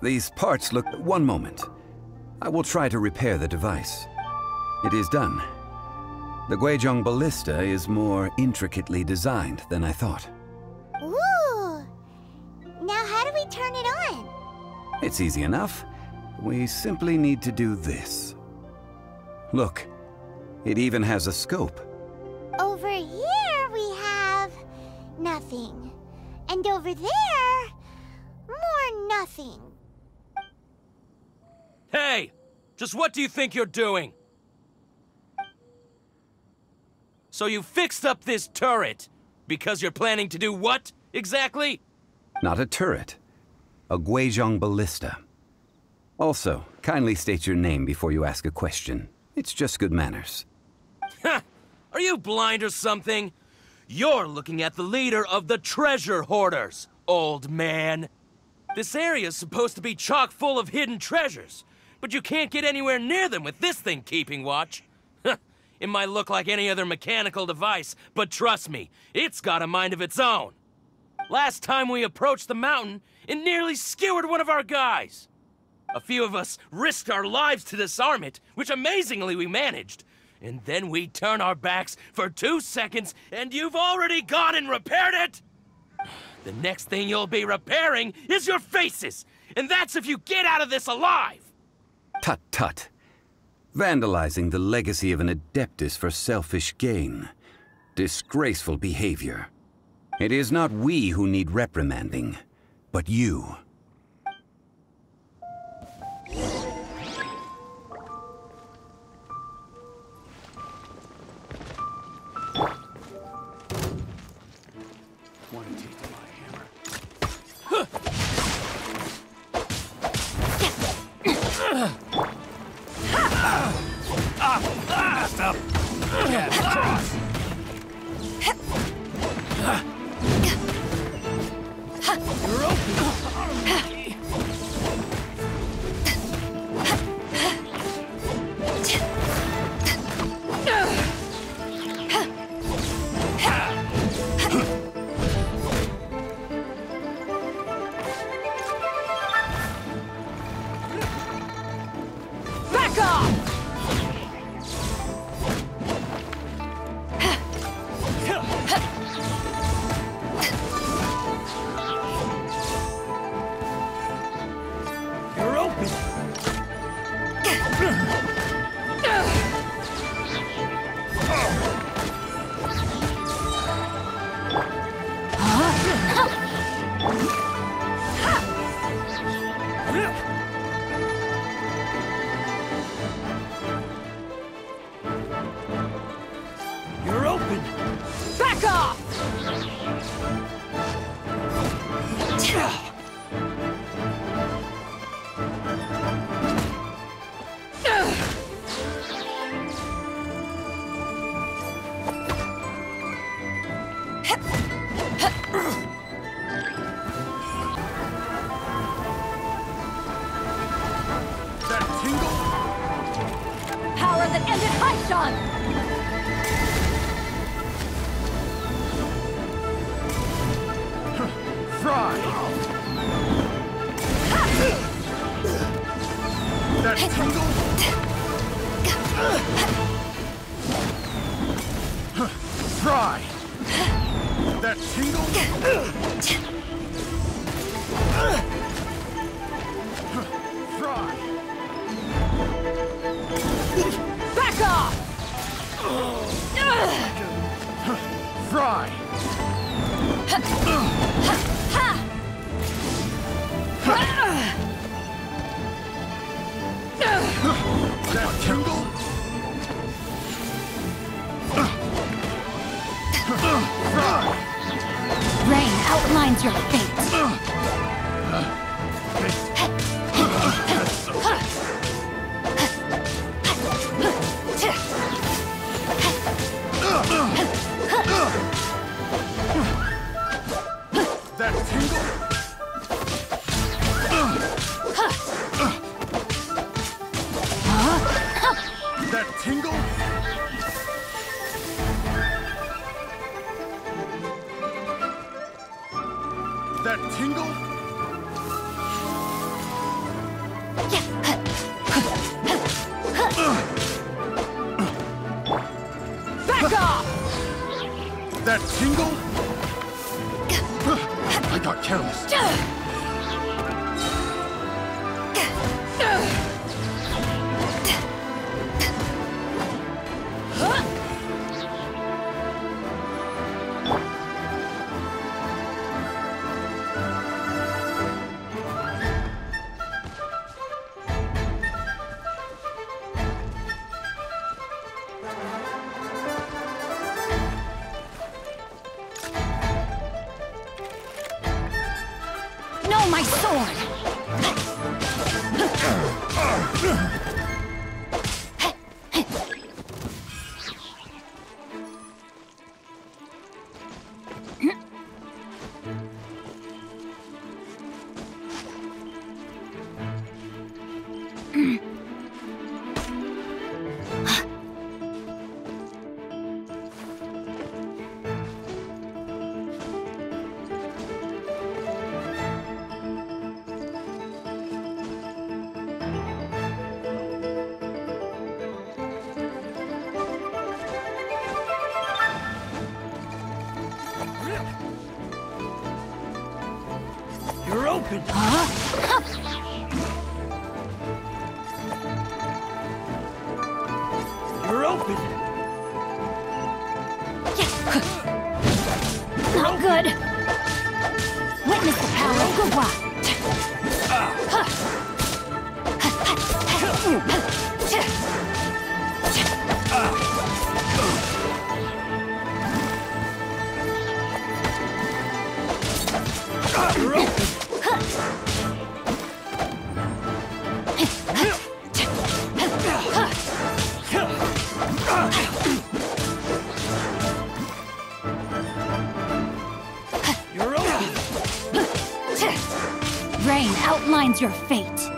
These parts look... One moment. I will try to repair the device. It is done. The Guizhong Ballista is more intricately designed than I thought. Ooh! Now how do we turn it on? It's easy enough. We simply need to do this. Look, it even has a scope. Over here we have... nothing. And over there... more nothing. Hey! Just what do you think you're doing? So you fixed up this turret because you're planning to do what, exactly? Not a turret. A Guizhong Ballista. Also, kindly state your name before you ask a question. It's just good manners. Ha! Are you blind or something? You're looking at the leader of the treasure hoarders, old man. This area's supposed to be chock full of hidden treasures, but you can't get anywhere near them with this thing keeping watch. it might look like any other mechanical device, but trust me, it's got a mind of its own. Last time we approached the mountain, it nearly skewered one of our guys. A few of us risked our lives to disarm it, which amazingly we managed. And then we turn our backs for two seconds, and you've already gone and repaired it? The next thing you'll be repairing is your faces, and that's if you get out of this alive! Tut tut. Vandalizing the legacy of an Adeptus for selfish gain. Disgraceful behavior. It is not we who need reprimanding, but you. You're Haishan! Fry! That tingle? Fry! That tingle? Fry! Fry! tingle? That tingle? Back off! That tingle? I got careless. Yeah. You're open. You're open. Good! Witness the power of Gua! Ah. You're outlines your fate.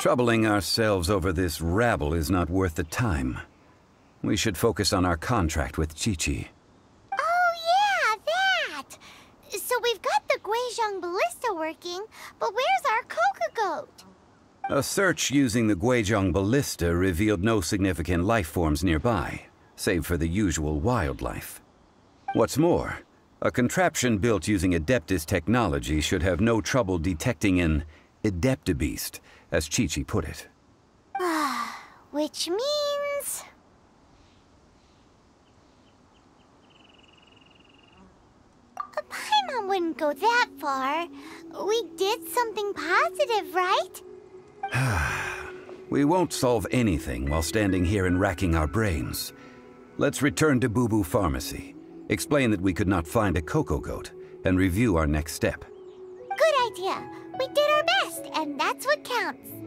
Troubling ourselves over this rabble is not worth the time. We should focus on our contract with Qiqi. Oh, yeah, that! So we've got the Guizhong ballista working, but where's our Cocogoat? A search using the Guizhong ballista revealed no significant life forms nearby, save for the usual wildlife. What's more, a contraption built using Adeptus technology should have no trouble detecting an Adeptibeast, as Qiqi put it. Which means. Uh, Paimon wouldn't go that far. We did something positive, right? We won't solve anything while standing here and racking our brains. Let's return to Bubu Pharmacy, explain that we could not find a Cocogoat, and review our next step. Good idea. We did our best, and that's what counts.